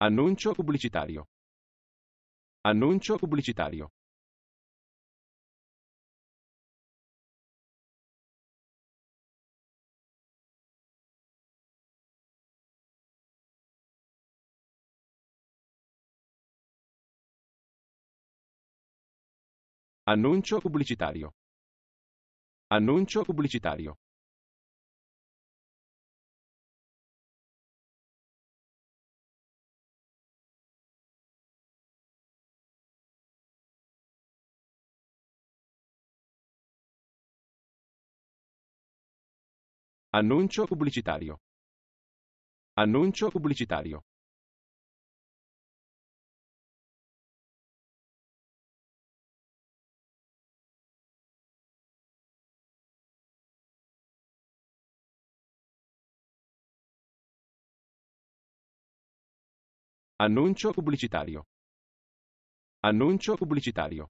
Annuncio pubblicitario. Annuncio pubblicitario. Annuncio pubblicitario. Annuncio pubblicitario. Annuncio pubblicitario. Annuncio pubblicitario. Annuncio pubblicitario. Annuncio pubblicitario.